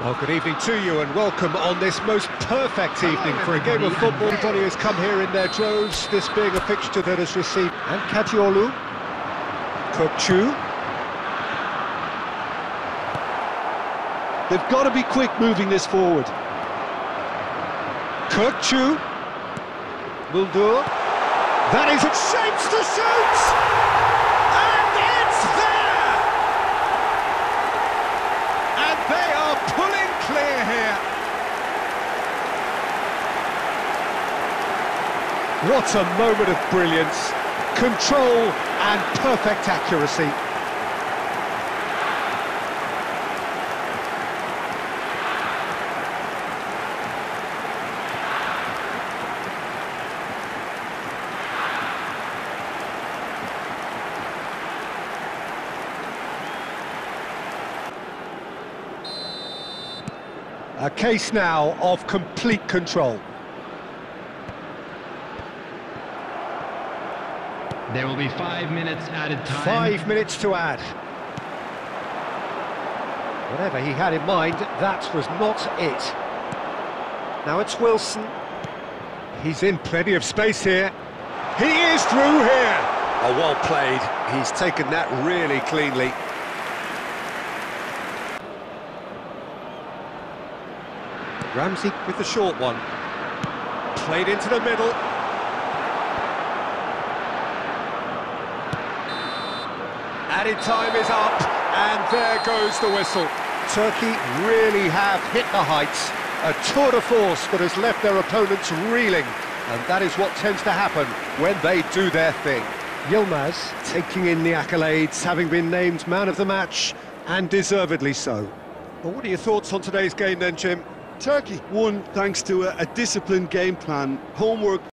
Well, good evening to you and welcome on this most perfect evening for a game of football. Everybody has come here in their droves, this being a fixture that has received... And Kadıoğlu, Kökçü. They've got to be quick moving this forward. Kökçü. Will do. That is it, shapes to shoot! And it's there! And they are pulling clear here. What a moment of brilliance, control and perfect accuracy. A case now of complete control. There will be five minutes added time. Five minutes to add. Whatever he had in mind, that was not it. Now it's Wilson. He's in plenty of space here. He is through here. Oh, well played. He's taken that really cleanly. Ramsey with the short one. Played into the middle. Added time is up, and there goes the whistle. Turkey really have hit the heights. A tour de force that has left their opponents reeling. And that is what tends to happen when they do their thing. Yilmaz taking in the accolades, having been named man of the match, and deservedly so. Well, what are your thoughts on today's game then, Jim? Turkey won thanks to a, a disciplined game plan, homework